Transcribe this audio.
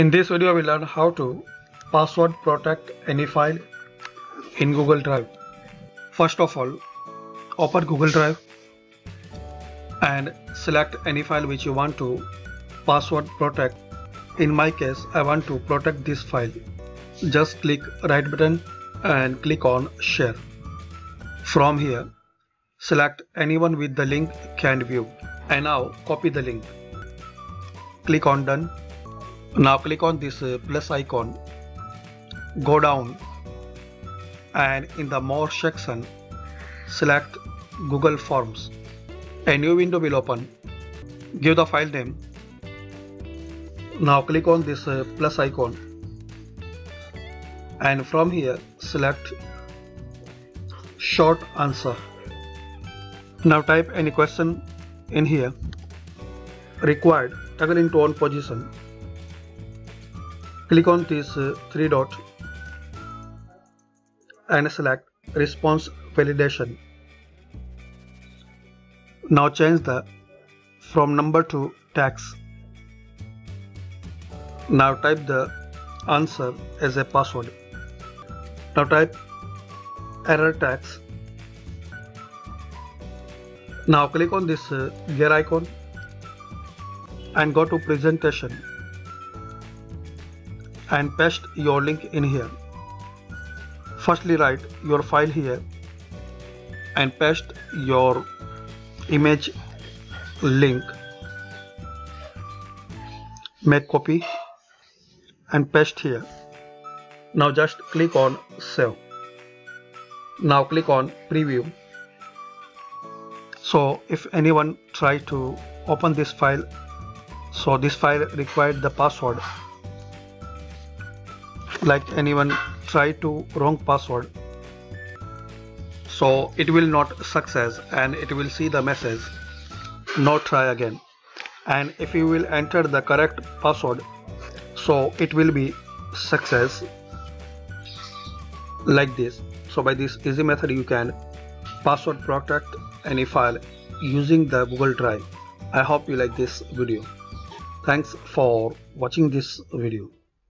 In this video we learn how to password protect any file in Google Drive. First of all, open Google Drive and select any file which you want to password protect. In my case, I want to protect this file. Just click right button and click on share. From here, select anyone with the link can view and now copy the link. Click on done now click on this uh, plus icon go down and in the more section select google forms. A new window will open. Give the file name. Now click on this uh, plus icon. And from here select short answer. Now type any question in here. Required toggle into on position Click on this uh, three dot and select response validation. Now change the from number to text. Now type the answer as a password. Now type error text. Now click on this uh, gear icon and go to presentation and paste your link in here. Firstly write your file here and paste your image link. Make copy and paste here. Now just click on save. Now click on preview. So if anyone try to open this file, so this file required the password like anyone try to wrong password. So it will not success and it will see the message no try again. And if you will enter the correct password so it will be success like this. So by this easy method you can password protect any file using the google drive. I hope you like this video. Thanks for watching this video